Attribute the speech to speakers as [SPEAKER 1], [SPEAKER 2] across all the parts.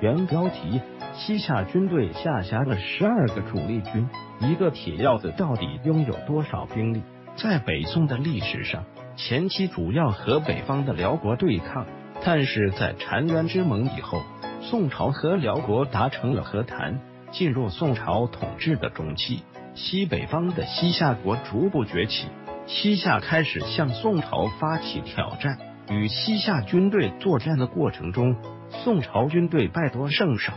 [SPEAKER 1] 原标题：西夏军队下辖了十二个主力军。一个铁鹞子到底拥有多少兵力？在北宋的历史上，前期主要和北方的辽国对抗，但是在澶渊之盟以后，宋朝和辽国达成了和谈。进入宋朝统治的中期，西北方的西夏国逐步崛起，西夏开始向宋朝发起挑战。与西夏军队作战的过程中，宋朝军队败多胜少。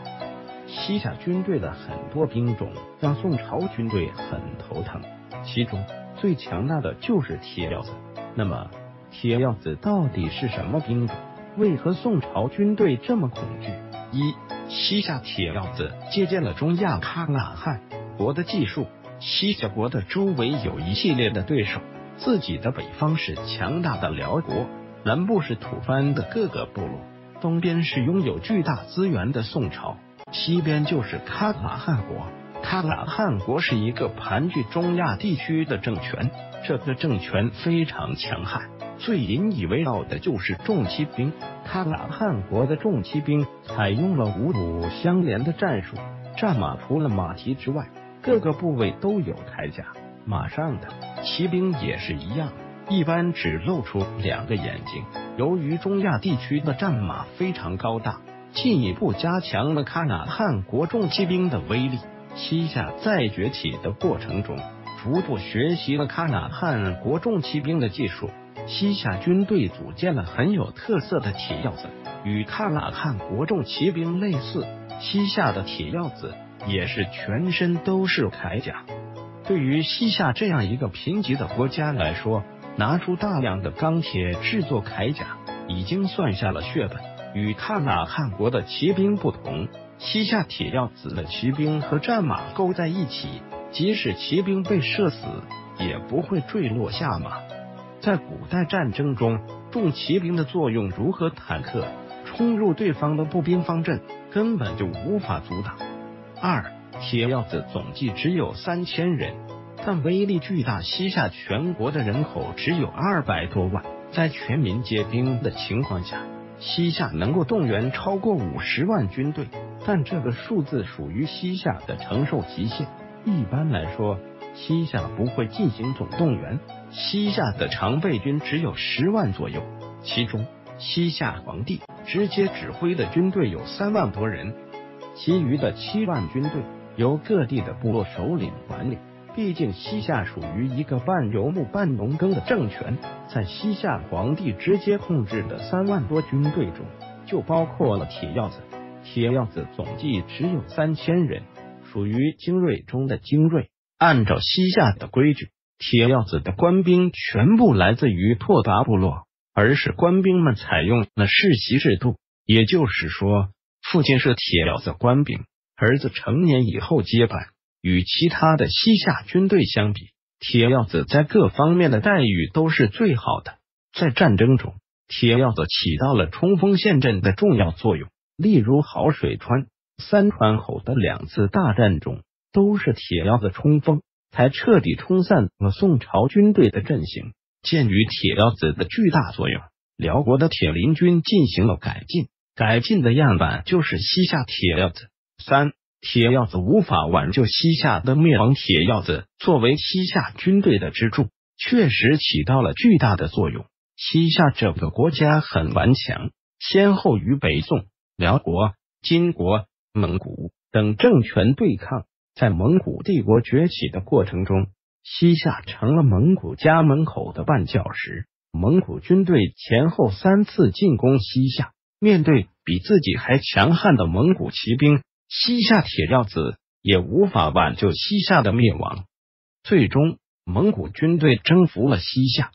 [SPEAKER 1] 西夏军队的很多兵种让宋朝军队很头疼，其中最强大的就是铁鹞子。那么，铁鹞子到底是什么兵种？为何宋朝军队这么恐惧？一、西夏铁鹞子借鉴了中亚喀喇汗国的技术。西夏国的周围有一系列的对手，自己的北方是强大的辽国，南部是吐蕃的各个部落，东边是拥有巨大资源的宋朝。西边就是喀喇汗国，喀喇汗国是一个盘踞中亚地区的政权，这个政权非常强悍，最引以为傲的就是重骑兵。喀喇汗国的重骑兵采用了五虎相连的战术，战马除了马蹄之外，各个部位都有铠甲，马上的骑兵也是一样，一般只露出两个眼睛。由于中亚地区的战马非常高大。进一步加强了喀喇汗国重骑兵的威力。西夏在崛起的过程中，逐步学习了喀喇汗国重骑兵的技术。西夏军队组建了很有特色的铁鹞子，与喀喇汗国重骑兵类似。西夏的铁鹞子也是全身都是铠甲。对于西夏这样一个贫瘠的国家来说，拿出大量的钢铁制作铠甲，已经算下了血本。与喀喇汗国的骑兵不同，西夏铁鹞子的骑兵和战马勾在一起，即使骑兵被射死，也不会坠落下马。在古代战争中，重骑兵的作用如何坦克冲入对方的步兵方阵，根本就无法阻挡。二铁鹞子总计只有三千人，但威力巨大。西夏全国的人口只有二百多万，在全民皆兵的情况下。西夏能够动员超过五十万军队，但这个数字属于西夏的承受极限。一般来说，西夏不会进行总动员。西夏的常备军只有十万左右，其中西夏皇帝直接指挥的军队有三万多人，其余的七万军队由各地的部落首领管理。毕竟，西夏属于一个半游牧半农耕的政权，在西夏皇帝直接控制的三万多军队中，就包括了铁鹞子。铁鹞子总计只有三千人，属于精锐中的精锐。按照西夏的规矩，铁鹞子的官兵全部来自于拓跋部落，而是官兵们采用了世袭制度，也就是说，父亲是铁鹞子官兵，儿子成年以后接班。与其他的西夏军队相比，铁鹞子在各方面的待遇都是最好的。在战争中，铁鹞子起到了冲锋陷阵的重要作用。例如好水川、三川口的两次大战中，都是铁鹞子冲锋，才彻底冲散了宋朝军队的阵型。鉴于铁鹞子的巨大作用，辽国的铁林军进行了改进，改进的样板就是西夏铁鹞子三。铁鹞子无法挽救西夏的灭亡。铁鹞子作为西夏军队的支柱，确实起到了巨大的作用。西夏这个国家很顽强，先后与北宋、辽国、金国、蒙古等政权对抗。在蒙古帝国崛起的过程中，西夏成了蒙古家门口的绊脚石。蒙古军队前后三次进攻西夏，面对比自己还强悍的蒙古骑兵。西夏铁料子也无法挽救西夏的灭亡，最终蒙古军队征服了西夏。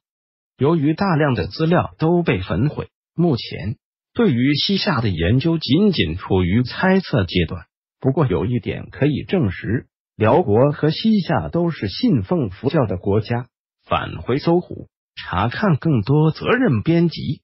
[SPEAKER 1] 由于大量的资料都被焚毁，目前对于西夏的研究仅仅处于猜测阶段。不过有一点可以证实：辽国和西夏都是信奉佛教的国家。返回搜狐，查看更多责任编辑。